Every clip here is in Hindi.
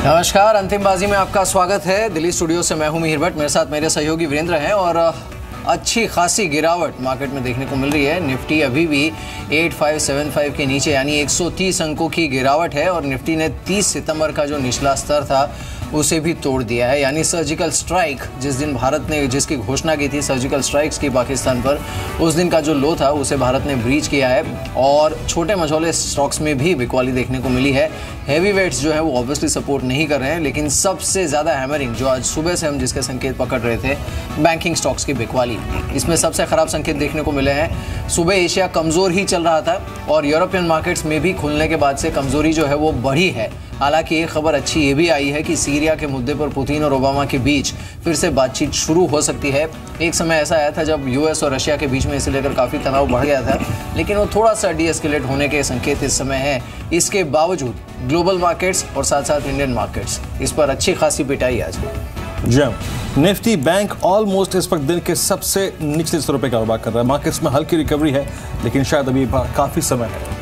नमस्कार, अंतिम बाजी में आपका स्वागत है। दिल्ली स्टूडियो से मैं हूँ मिहिर भट्ट। मेरे साथ मेरे सहयोगी वीरेंद्र हैं और अच्छी खासी गिरावट मार्केट में देखने को मिल रही है। निफ्टी अभी भी 8575 के नीचे, यानी 130 अंकों की गिरावट है और निफ्टी ने 30 सितंबर का जो निचला स्तर था उसे भी तोड़ दिया है। यानी सर्जिकल स्ट्राइक जिस दिन भारत ने जिसकी घोषणा की थी सर्जिकल स्ट्राइक्स की पाकिस्तान पर, उस दिन का जो लो था, उसे भारत ने ब्रीच किया है। और छोटे मझोले स्टॉक्स में भी बिकवाली देखने को मिली है। हैवी वेट्स जो है, वो ऑब्वियसली सपोर्ट नहीं कर रहे हैं, लेकिन सबसे ज़्यादा हैमरिंग जो आज सुबह से हम जिसके संकेत पकड़ रहे थे बैंकिंग स्टॉक्स की बिकवाली। इसमें सबसे ख़राब संकेत देखने को मिले हैं। सुबह एशिया कमज़ोर ही चल रहा था, और यूरोपियन मार्केट्स में भी खुलने के बाद से कमज़ोरी जो है, वो बढ़ी है। हालाँकि एक खबर अच्छी ये भी आई है कि सीरिया के मुद्दे पर पुतिन और ओबामा के बीच फिर से बातचीत शुरू हो सकती है। एक समय ऐसा आया था जब यूएस और रशिया के बीच में इसे लेकर काफ़ी तनाव बढ़ गया था, लेकिन वो थोड़ा सा डी होने के संकेत इस समय है। इसके बावजूद ग्लोबल मार्केट्स और साथ साथ इंडियन मार्केट्स इस पर अच्छी खासी पिटाई आज जम निफ्टी बैंक ऑलमोस्ट इस वक्त दिन के सबसे निचले स्तरों पर कारोबार कर रहा है। मार्केट्स में हल्की रिकवरी है, लेकिन शायद अभी काफ़ी समय है।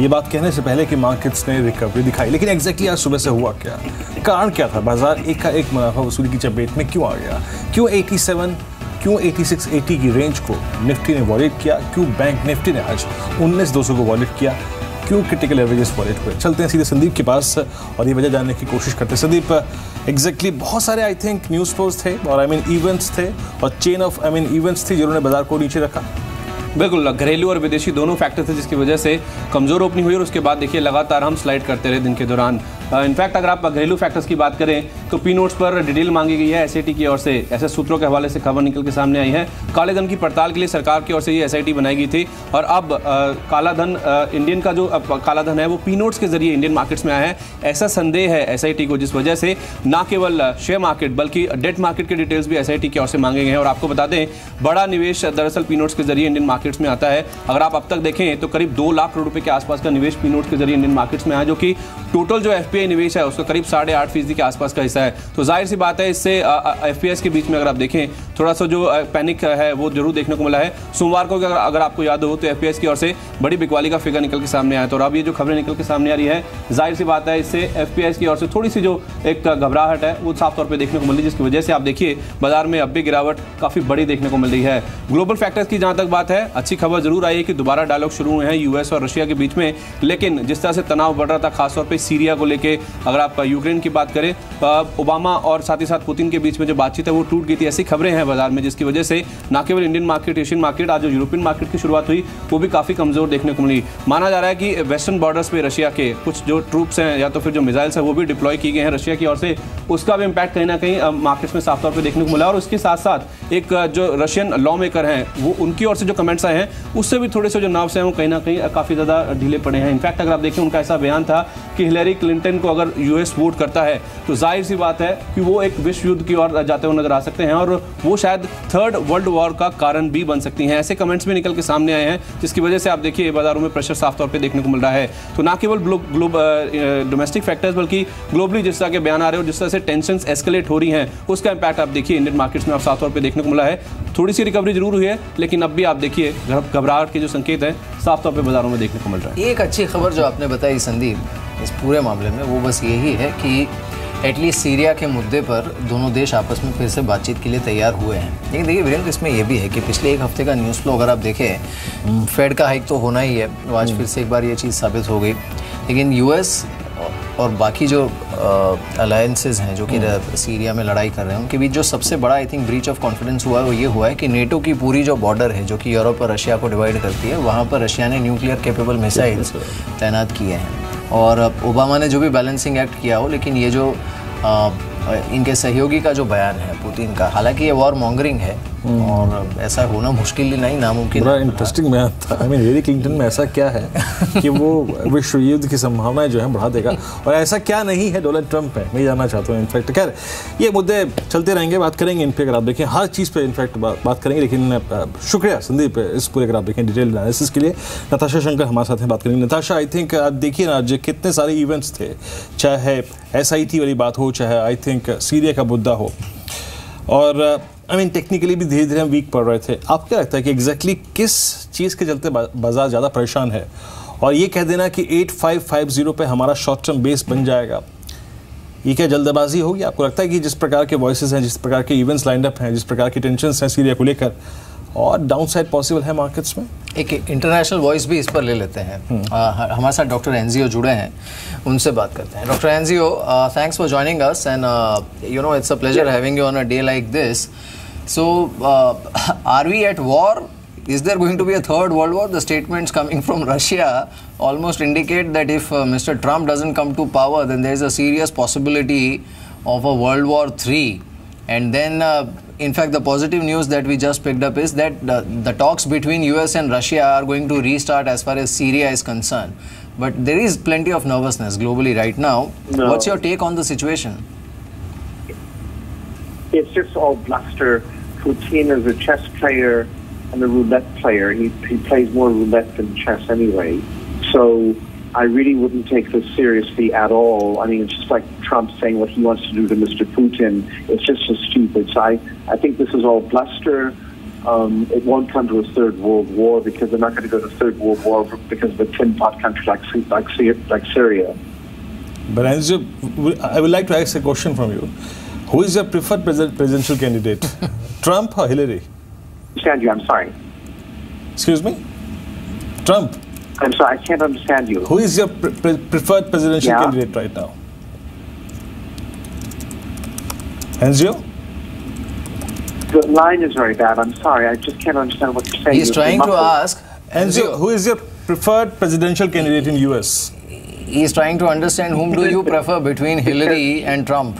ये बात कहने से पहले कि मार्केट्स ने रिकवरी दिखाई, लेकिन एग्जैक्टली आज सुबह से हुआ क्या? कारण क्या था? बाज़ार एक का एक मुनाफा वसूली की चपेट में क्यों आ गया? क्यों 87 क्यों 86 80 की रेंज को निफ्टी ने वॉलेट किया? क्यों बैंक निफ्टी ने आज उन्नीस दो को वॉलेट किया? क्यों क्रिटिकल एवरेजेस वॉलेट हुए? चलते हैं सीधे संदीप के पास, और ये वजह जानने की कोशिश करते हैं। संदीप एग्जैक्टली बहुत सारे आई थिंक न्यूज़ पोस्ट थे, और आई मीन इवेंट्स थे, और chain of I mean events थे जिन्होंने बाज़ार को नीचे रखा। बिल्कुल, घरेलू और विदेशी दोनों फैक्टर थे जिसकी वजह से कमज़ोर ओपनिंग हुई और उसके बाद देखिए लगातार हम स्लाइड करते रहे दिन के दौरान। इनफैक्ट अगर आप घरेलू फैक्टर्स की बात करें तो पी नोट्स पर डिटेल मांगी गई है एसआईटी की ओर से। ऐसे सूत्रों के हवाले से खबर निकल के सामने आई है। काले धन की पड़ताल के लिए सरकार की ओर से ये एसआईटी बनाई गई थी। और अब काला धन इंडियन का जो काला धन है, वो पी नोट्स के ज़रिए इंडियन मार्केट्स में आया है। ऐसा संदेह है एसआईटी को, जिस वजह से ना केवल शेयर मार्केट बल्कि डेट मार्केट के डिटेल्स भी एसआईटी की ओर से मांगे गए हैं। और आपको बता दें, बड़ा निवेश दरअसल पी नोट्स के ज़रिए इंडियन मार्केट्स में आता है। अगर आप अब तक देखें तो करीब दो लाख करोड़ रुपये के आसपास का निवेश पी नोट्स के ज़रिए इंडियन मार्केट्स में आया, जो कि टोटल जो एफ़ निवेश है उसका करीब साढ़े आठ फ़ीसदी के आसपास का हिस्सा है। तो ज़ाहिर सी बात है इससे एफ़ के बीच में अगर आप देखें थोड़ा सा जो पैनिक है वो ज़रूर देखने को मिला है। सोमवार को अगर, अगर आपको याद हो तो एफ़ की ओर से बड़ी बिकवाली का फिगर निकल के सामने आया। तो अब ये जो खबरें निकल के सामने आ रही है ज़ाहिर सी बात है इससे एफ़ की ओर से थोड़ी सी जो एक घबराहट है वो साफ़ तौर पर देखने को मिल जिसकी वजह से आप देखिए बाज़ार में अब भी गिरावट काफ़ी बड़ी देखने को मिल रही है। ग्लोबल फैक्टर्स की जहाँ तक बात है अच्छी खबर ज़रूर आई है कि दोबारा डायलॉग शुरू हुए हैं यूएस और रशिया के बीच में। लेकिन जिस तरह से तनाव बढ़ रहा था खासतौर पर सीरिया को लेकर अगर आप यूक्रेन की बात करें ओबामा और साथ ही साथ पुतिन के बीच में जो बातचीत है, वो टूट गई थी। ऐसी खबरें हैं बाज़ार में, जिसकी वजह से न केवल इंडियन मार्केट एशियन मार्केट आज जो यूरोपियन मार्केट की शुरुआत हुई, वो भी काफ़ी कमज़ोर देखने को मिली। माना जा रहा है कि वेस्टर्न बॉर्डर्स पर रशिया के कुछ जो ट्रूप्स हैं, या तो फिर जो मिसाइल्स हैं, वो भी डिप्लॉय की गए हैं रशिया की ओर से। उसका भी इम्पैक्ट कहीं ना कहीं मार्केट्स में साफ़ तौर पर देखने को मिला। और उसके साथ साथ एक जो रशियन लॉ मेकर हैं, वो उनकी ओर से जो कमेंट्स आए हैं, उससे भी थोड़े से जो नर्व्स हैं, वो कहीं ना कहीं काफ़ी ज़्यादा ढीले पड़े हैं। इनफैक्ट अगर आप देखें, उनका ऐसा बयान था कि हिलरी क्लिंटन को अगर यूएस वोट करता है तो ज़ाहिर सी बात है कि वो एक विश्व युद्ध की ओर जाते हुए नज़र आ सकते हैं और वो शायद थर्ड वर्ल्ड वॉर का कारण भी बन सकती हैं। ऐसे कमेंट्स भी निकल के सामने आए हैं, जिसकी वजह से आप देखिए, बाजारों में प्रेशर साफ़ तौर पर देखने को मिल रहा है। तो ना केवल डोमेस्टिक फैक्टर्स बल्कि ग्लोबली जिस तरह के बयान आ रहे हो जिस तरह से टेंशन एस्केलेट हो रही हैं, उसका इंपैक्ट आप देखिए इंडियन मार्केट्स में आप साफ़ तौर पर देखने को मिला है। थोड़ी सी रिकवरी ज़रूर हुई है, लेकिन अब भी आप देखिए घबराहट के जो संकेत हैं, साफ़ तौर पर बाजारों में देखने को मिल रहा है। एक अच्छी खबर जो आपने बताई, संदीप, इस पूरे मामले में वो बस यही है कि एटलीस्ट सीरिया के मुद्दे पर दोनों देश आपस में फिर से बातचीत के लिए तैयार हुए हैं। लेकिन देखिए वीरेंद्र इसमें यह भी है कि पिछले एक हफ़्ते का न्यूज़ फ्लो अगर आप देखें फेड का हाइक तो होना ही है। आज फिर से एक बार ये चीज़ साबित हो गई। लेकिन यूएस और बाकी जो अलायंसेज हैं जो कि सीरिया में लड़ाई कर रहे हैं उनके बीच जो सबसे बड़ा I think breach of confidence हुआ है वो ये हुआ है कि नेटो की पूरी जो बॉर्डर है जो कि यूरोप और रशिया को डिवाइड करती है वहाँ पर रशिया ने न्यूक्लियर केपेबल मिसाइल्स तैनात किए हैं। और ओबामा ने जो भी बैलेंसिंग एक्ट किया हो लेकिन ये जो आ, इनके सहयोगी का जो बयान है पुतिन का हालाँकि ये वॉर मॉन्गरिंग है। और ऐसा होना मुश्किल ही नहीं नामुमकिन बड़ा इंटरेस्टिंग था। आई मीन हिलरी क्लिंटन में ऐसा क्या है कि वो विश्व युद्ध की संभावनाएँ जो है बढ़ा देगा। और ऐसा क्या नहीं है डोनाल्ड ट्रंप है मैं जानना चाहता हूँ इनफैक्ट खैर, ये मुद्दे चलते रहेंगे, बात करेंगे इन पर अगर आप देखें, हर चीज़ पर इनफैक्ट बात करेंगे, लेकिन शुक्रिया संदीप, इस पूरे अगर आप देखें डिटेल एनालिसिस के लिए। नताशा शंकर हमारे साथ बात करेंगे। नताशा आई थिंक आप देखिए ना, आज कितने सारे इवेंट्स थे, चाहे एसआईटी वाली बात हो, चाहे आई थिंक सीरिया का मुद्दा हो। और आई मीन टेक्निकली भी धीरे धीरे हम वीक पड़ रहे थे। आपको क्या लगता है कि एग्जैक्टली exactly किस चीज़ के चलते बाज़ार ज़्यादा परेशान है? और ये कह देना कि 8550 पे हमारा शॉर्ट टर्म बेस बन जाएगा। ये क्या जल्दबाजी होगी? आपको लगता है कि जिस प्रकार के वॉइसेस हैं जिस प्रकार के इवेंट्स लाइंड अप हैं जिस प्रकार की टेंशन हैं सीरिया को लेकर और डाउन साइड पॉसिबल है मार्केट्स में? एक इंटरनेशनल वॉइस भी इस पर ले लेते हैं। हमारे साथ डॉक्टर एनजीओ जुड़े हैं उनसे बात करते हैं। Doctor NGO thanks for joining us and you know it's a pleasure having you on a day like this So, uh, are we at war? Is there going to be a third world war? The statements coming from Russia almost indicate that if uh, Mr. Trump doesn't come to power, then there is a serious possibility of a World War III. And then, uh, in fact, the positive news that we just picked up is that the, the talks between US and Russia are going to restart as far as Syria is concerned. But there is plenty of nervousness globally right now. No. What's your take on the situation? It's just all bluster Putin is a chess player and a roulette player. He, he plays more roulette than chess anyway. So I really wouldn't take this seriously at all. I mean, it's just like Trump saying what he wants to do to Mr. Putin. It's just so stupid. So I, I think this is all bluster. Um, it won't come to a third world war because they're not going to go to third world war because of a tin pot country like like, like Syria. But I would like to ask a question from you. Who is your preferred presidential candidate, Trump or Hillary? Understand you? I'm sorry. Excuse me. Trump. I'm sorry, I can't understand you. Who is your pre pre preferred presidential yeah. candidate right now? Enzio? The line is very bad. I'm sorry. I just can't understand what you're saying. He's trying to ask. Enzio, who is your preferred presidential candidate in US? He's trying to understand whom do you prefer between Hillary and Trump?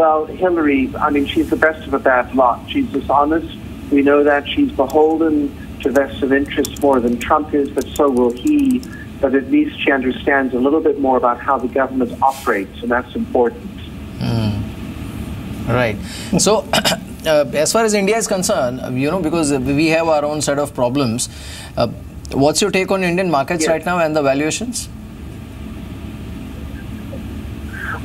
Well, Hillary, I mean, she's the best of a bad lot. She's dishonest. We know that. She's beholden to vested interests more than Trump is, but so will he. But at least she understands a little bit more about how the government operates, and that's important. Mm. Right. So, uh, as far as India is concerned, you know, because we have our own set of problems, uh, what's your take on Indian markets yes. right now and the valuations?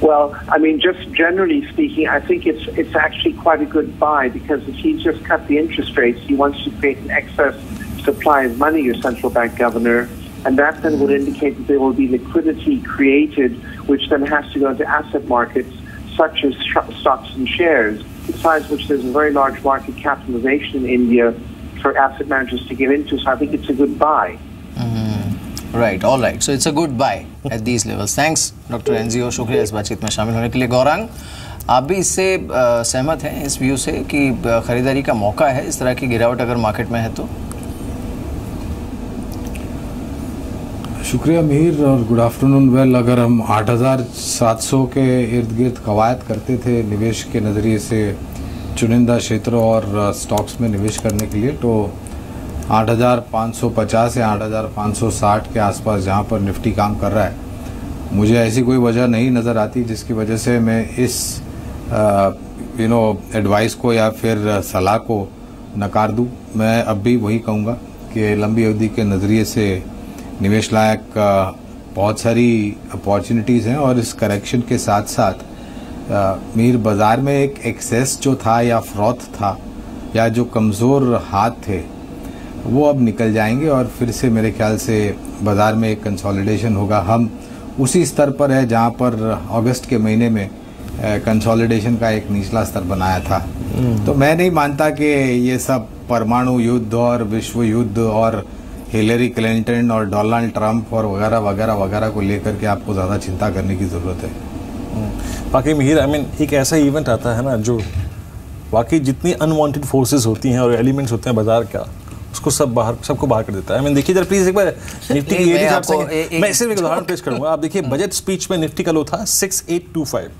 Well, I mean, just generally speaking, I think it's it's actually quite a good buy because if he's just cut the interest rates, he wants to create an excess supply of money, your central bank governor, and that then would indicate that there will be liquidity created, which then has to go into asset markets such as stocks and shares. Besides which, there's a very large market capitalization in India for asset managers to get into. So I think it's a good buy. Right. All right. So it's a good buy at these levels. Thanks, Dr. NGO शुक्रिया इस बातचीत में शामिल होने के लिए गौरांग आप भी इससे सहमत हैं इस व्यू से कि ख़रीदारी का मौका है इस तरह की गिरावट अगर मार्केट में है तो शुक्रिया मीर और गुड आफ्टरनून वेल अगर हम 8,700 के इर्द गिर्द कवायद करते थे निवेश के नज़रिए से चुनिंदा क्षेत्रों और स्टॉक्स में निवेश करने के लिए तो 8,550 या 8,560 के आसपास जहाँ पर निफ्टी काम कर रहा है। मुझे ऐसी कोई वजह नहीं नज़र आती जिसकी वजह से मैं इस यू नो एडवाइस को या फिर सलाह को नकार दूँ। मैं अब भी वही कहूँगा कि लंबी अवधि के नज़रिए से निवेश लायक बहुत सारी अपॉर्चुनिटीज़ हैं और इस करेक्शन के साथ साथ मीर बाज़ार में एक एक्सेस जो था या फ्रॉथ था या जो कमज़ोर हाथ थे वो अब निकल जाएँगे और फिर से मेरे ख्याल से बाज़ार में एक कंसोलिडेशन होगा हम उसी स्तर पर है जहाँ पर अगस्त के महीने में कंसोलिडेशन का एक निचला स्तर बनाया था हम्म। तो मैं नहीं मानता कि ये सब परमाणु युद्ध और विश्व युद्ध और हिलरी क्लिंटन और डोनाल्ड ट्रंप और वगैरह वगैरह वगैरह को लेकर के आपको ज़्यादा चिंता करने की ज़रूरत है हम्म। बाकी मीर आई मीन एक ऐसा इवेंट आता है ना जो बाकी जितनी अनवांटेड फोर्सेस होती हैं और एलिमेंट्स होते हैं बाज़ार का उसको सब बाहर सबको बाहर कर देता है। मैं देखिए जरा प्लीज़ एक बार निफ्टी की ये आपको मैं सिर्फ़ एक उदाहरण पेश करूँगा। आप देखिए बजट स्पीच में निफ्टी का लो था six eight two five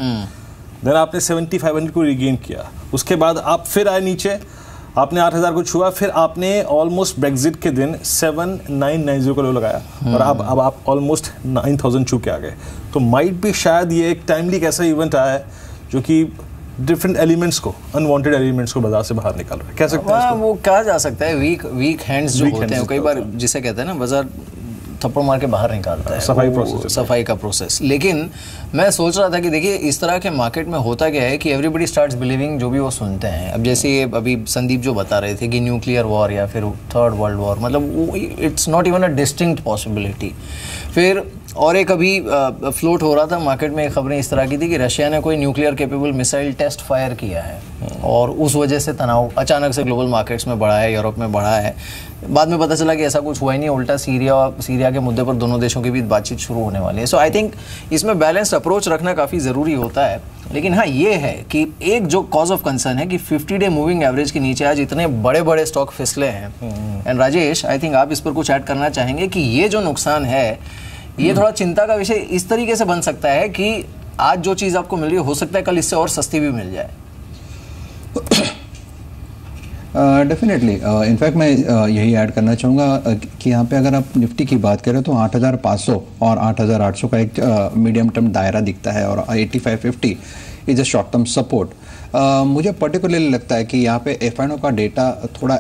then आपने सेवेंटी फाइव हंड्रेड को रिगेन किया। उसके बाद आप फिर आए नीचे। आपने 8000 को छुआ। फिर आपने ऑलमोस्ट ब्रेग्जिट के दिन 7990 का लो लगाया। और अब अब आप ऑलमोस्ट 9000 छू के आ गए। तो माइट भी शायद ये एक टाइमली ऐसा इवेंट आया है जो कि डिफरेंट एलिमेंट्स को अनवांटेड एलिमेंट्स को बाज़ार से बाहर निकाल रहा है। कह सकते हैं वो कहा जा सकता है वीक वीक हैंड्स जो होते हैं कई बार जिसे कहते हैं ना बाज़ार थप्पड़ मार के बाहर निकालता है। सफ़ाई प्रोसेस सफ़ाई का प्रोसेस लेकिन मैं सोच रहा था कि देखिए इस तरह के मार्केट में होता क्या है कि एवरीबडी स्टार्ट बिलीविंग जो भी वो सुनते हैं। अब जैसे ये अभी संदीप जो बता रहे थे कि न्यूक्लियर वॉर या फिर थर्ड वर्ल्ड वॉर मतलब it's not even a distinct possibility फिर और एक अभी फ्लोट हो रहा था मार्केट में खबरें इस तरह की थी कि रशिया ने कोई nuclear capable missile test fire किया है। और उस वजह से तनाव अचानक से ग्लोबल मार्केट्स में बढ़ा है यूरोप में बढ़ा है। बाद में पता चला कि ऐसा कुछ हुआ ही नहीं उल्टा सीरिया और सीरिया के मुद्दे पर दोनों देशों के बीच बातचीत शुरू होने वाली है। सो आई थिंक इसमें बैलेंस्ड अप्रोच रखना काफ़ी ज़रूरी होता है। लेकिन हाँ ये है कि एक जो कॉज ऑफ़ कंसर्न है कि 50 डे मूविंग एवरेज के नीचे आज इतने बड़े बड़े स्टॉक फिसले हैं। एंड राजेश आई थिंक आप इस पर कुछ ऐड करना चाहेंगे कि ये जो नुकसान है ये थोड़ा चिंता का विषय इस तरीके से बन सकता है कि आज जो चीज़ आपको मिल रही है हो सकता है कल इससे और सस्ती भी मिल जाए। डेफिनेटली uh, इनफैक्ट uh, मैं uh, यही ऐड करना चाहूँगा uh, कि यहाँ पे अगर आप निफ्टी की बात करें तो 8500 और 8800 का एक मीडियम टर्म दायरा दिखता है और 8550 is a short term support मुझे पर्टिकुलरली लगता है कि यहाँ पे एफएनओ का डेटा थोड़ा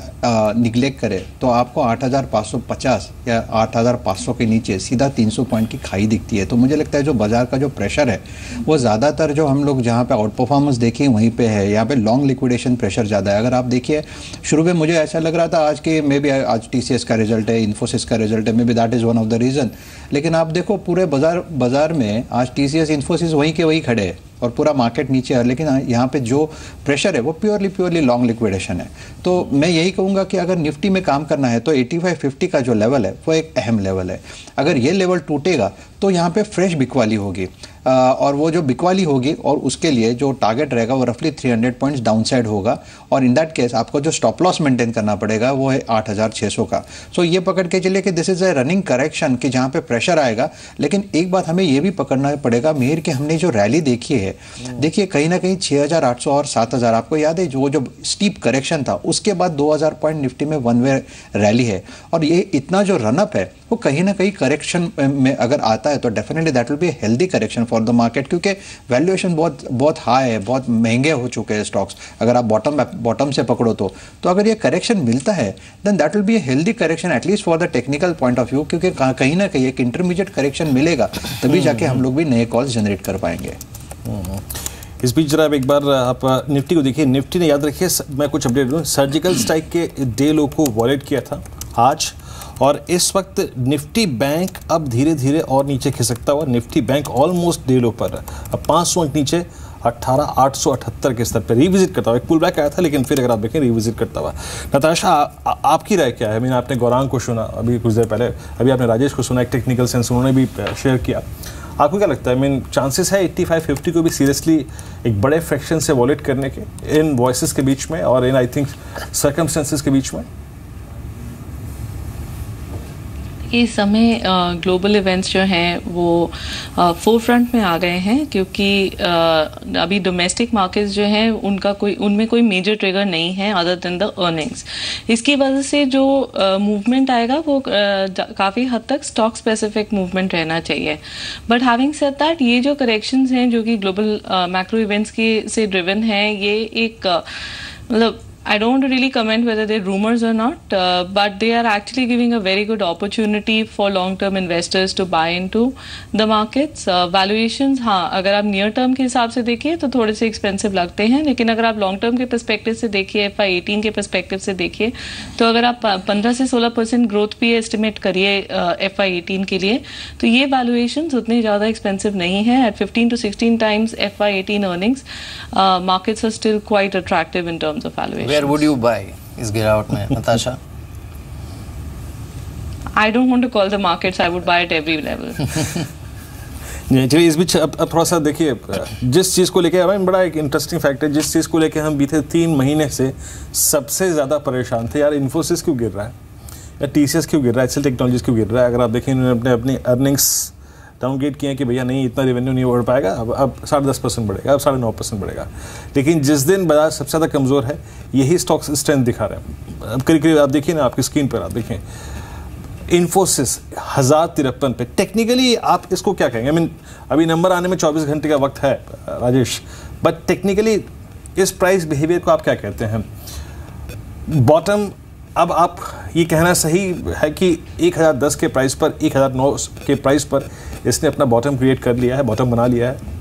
निगलेक्ट करे तो आपको 8,550 या 8,500 के नीचे सीधा 300 पॉइंट की खाई दिखती है। तो मुझे लगता है जो बाज़ार का जो प्रेशर है वो ज़्यादातर जो हम लोग जहाँ पे आउट परफॉर्मेंस देखें वहीं पे है। यहाँ पे लॉन्ग लिक्विडेशन प्रेशर ज़्यादा है। अगर आप देखिए शुरू में मुझे ऐसा लग रहा था आज के मे बी आज टीसीएस का रिज़ल्ट है इन्फोसिस का रिज़ल्ट है maybe that is one of the reason लेकिन आप देखो पूरे बाज़ार बाज़ार में आज टी सी इन्फोसिस वहीं के वहीं खड़े हैं। और पूरा मार्केट नीचे है, लेकिन यहाँ पे जो प्रेशर है, वो प्योरली प्योरली लॉन्ग लिक्विडेशन है। तो मैं यही कहूँगा कि अगर निफ्टी में काम करना है तो 85 50 का जो लेवल है, वो एक अहम लेवल है। अगर ये लेवल टूटेगा तो यहाँ पे फ्रेश बिकवाली होगी। और वो जो बिकवाली होगी और उसके लिए जो टारगेट रहेगा वो रफली 300 पॉइंट्स डाउन साइड होगा। और इन दैट केस आपको जो स्टॉप लॉस मेंटेन करना पड़ेगा वो है 8600 का सो so ये पकड़ के चलिए कि this is a running correction कि जहाँ पे प्रेशर आएगा। लेकिन एक बात हमें ये भी पकड़ना पड़ेगा मेहर कि हमने जो रैली देखी है देखिए कहीं ना कहीं छः हज़ार आठ सौ और सात हज़ार आपको याद है जो जो स्टीप करेक्शन था उसके बाद दो हज़ार पॉइंट निफ्टी में वन वे रैली है। और ये इतना जो रनअप है वो कहीं ना कहीं करेक्शन में अगर आता है तो definitely that will be healthy correction for the market क्योंकि वैल्यूएशन बहुत बहुत हाई है, बहुत महँगे हो चुके हैं स्टॉक्स अगर आप बॉटम बॉटम से पकड़ो तो। तो अगर ये करेक्शन मिलता है then that will be healthy correction at least for the technical point of view क्योंकि कहीं ना कहीं एक इंटरमीडिएट करेक्शन मिलेगा, तभी जाके हम लोग भी नए कॉल्स जनरेट कर पाएँगे। इस बीच जरा एक बार आप निफ्टी को देखिए। निफ्टी ने याद रखिए मैं कुछ अपडेट दूँ। सर्जिकल स्ट्राइक के डे लो को वॉलेट किया था आज, और इस वक्त निफ्टी बैंक अब धीरे धीरे और नीचे खिसकता हुआ। Nifty bank almost day low पर, अब पाँच सौ अंक नीचे, अट्ठारह, आठ सौ अठहत्तर के स्तर पर रिविजिट करता हुआ। एक पुल बैक आया था, लेकिन फिर अगर आप देखें रिविजिट करता हुआ। नताशा आपकी राय क्या है? मीन आपने गौरांग को सुना अभी कुछ देर पहले। अभी आपने राजेश को सुना, एक टेक्निकल सेंस उन्होंने भी शेयर किया। आपको क्या लगता है? मीन चांसेस है 85 50 को भी सीरियसली एक बड़े फ्रैक्शन से वॉलेट करने के इन वॉइस के बीच में और इन आई थिंक सर्कमस्टेंसेज के बीच में? इस समय ग्लोबल इवेंट्स जो हैं, वो फोर फ्रंट में आ गए हैं क्योंकि अभी डोमेस्टिक मार्केट्स जो हैं, उनका कोई, उनमें कोई मेजर ट्रिगर नहीं है अदर देन द अर्निंग्स इसकी वजह से जो मूवमेंट आएगा, वो काफ़ी हद तक स्टॉक स्पेसिफिक मूवमेंट रहना चाहिए। बट हैविंग सेड दैट ये जो करेक्शंस हैं, जो कि ग्लोबल मैक्रो इवेंट्स की से ड्रिवन है, ये एक मतलब I don't really comment whether they're rumors or not, uh, but they are actually giving a very good opportunity for long-term investors to buy into the markets. Uh, valuations, हाँ अगर आप नियर टर्म के हिसाब से देखिए तो थोड़े से एक्सपेंसिव लगते हैं लेकिन अगर आप लॉन्ग टर्म के परस्पेक्टिव से देखिए एफ़ आई एटीन के परस्पेक्टिव से देखिए तो अगर आप पंद्रह से सोलह परसेंट ग्रोथ भी एस्टिमेट करिए एफ़ आई एटीन के लिए तो ये वैल्यूएशन उतनी ज़्यादा एक्सपेंसिव नहीं है at fifteen to sixteen times F Y eighteen earnings markets are still quite attractive in terms of valuation where would you buy इस गिरावट में Natasha I don't want to call the markets. I would buy at every level. चलिए इस बीच अब, अब थोड़ा सा देखिए जिस चीज़ को लेके हमें बड़ा एक इंटरेस्टिंग फैक्ट है जिस चीज़ को लेके हम बीते तीन महीने से सबसे ज़्यादा परेशान थे यार इन्फोसिस क्यों गिर रहा है या टी क्यों गिर रहा है एक्सेल टेक्नोलॉजीज़ क्यों गिर रहा है अगर आप देखें इन्होंने अपने अपनी अर्निंग्स डाउनग्रेड किए कि भैया नहीं, इतना रेवेन्यू नहीं बढ़ पाएगा, अब अब साढ़े दस परसेंट बढ़ेगा, अब साढ़े नौ परसेंट बढ़ेगा। लेकिन जिस दिन बाज़ार सबसे ज़्यादा कमज़ोर है, यही स्टॉक्स स्ट्रेंथ दिखा रहे हैं। अब करीब करीब आप देखिए ना, आपकी स्क्रीन पर आप देखें। इन्फोसिस हज़ार तिरपन पे टेक्निकली आप इसको क्या कहेंगे? आई मीन अभी नंबर आने में 24 घंटे का वक्त है, राजेश। बट टेक्निकली इस प्राइस बिहेवियर को आप क्या कहते हैं? बॉटम अब आप ये कहना सही है कि 1010 के प्राइस पर 1009 के प्राइस पर इसने अपना बॉटम क्रिएट कर लिया है बॉटम बना लिया है?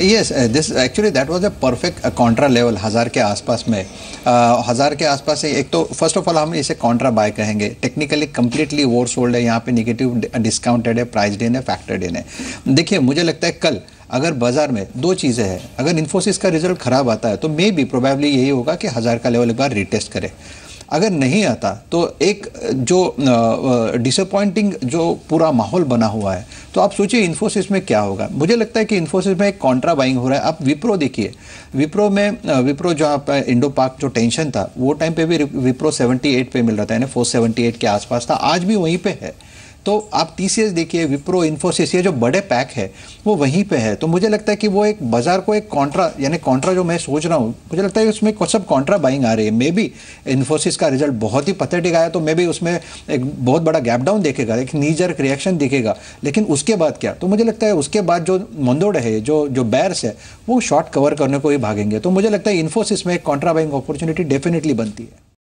Yes this actually that was a perfect contra level हज़ार के आसपास में. Uh, हज़ार के आसपास से एक तो फ़र्स्ट ऑफ़ ऑल हम इसे कॉन्ट्रा बाय कहेंगे. टेक्निकली कंप्लीटली वोर सोल्ड है यहाँ पे निगेटिव डिस्काउंटेड है प्राइस इन है फैक्टर्ड इन है देखिए मुझे लगता है कल अगर बाज़ार में दो चीज़ें हैं, अगर इन्फोसिस का रिज़ल्ट खराब आता है तो मे बी प्रोबेबली यही होगा कि हज़ार का लेवल एक बार रिटेस्ट करे। अगर नहीं आता तो एक, जो डिसअपॉइंटिंग जो पूरा माहौल बना हुआ है तो आप सोचिए इन्फोसिस में क्या होगा। मुझे लगता है कि इन्फोसिस में एक कॉन्ट्रा बाइंग हो रहा है। आप विप्रो देखिए। विप्रो में विप्रो जो आप इंडो पार्क जो टेंशन था, वो टाइम पे भी विप्रो 78 पे मिल रहा था, यानी 478 के आसपास था। आज भी वहीं पे है। तो आप टीसीएस देखिए विप्रो इन्फोसिस ये जो बड़े पैक है, वो वहीं पे है। तो मुझे लगता है कि वो एक बाज़ार को एक कॉन्ट्रा यानी कॉन्ट्रा जो मैं सोच रहा हूँ, मुझे लगता है उसमें सब कॉन्ट्रा बाइंग आ रही है। मे बी इन्फोसिस का रिज़ल्ट बहुत ही पथेटिक आया तो मे बी उसमें एक बहुत बड़ा गैप डाउन देखेगा, एक नीजर रिएक्शन दिखेगा। लेकिन उसके बाद क्या? तो मुझे लगता है उसके बाद जो मंदोड़ है, जो जो बैर्स है, वो शॉर्ट कवर करने को ही भागेंगे। तो मुझे लगता है इन्फोसिस में एक कॉन्ट्रा बाइंग अपॉर्चुनिटी डेफिनेटली बनती है।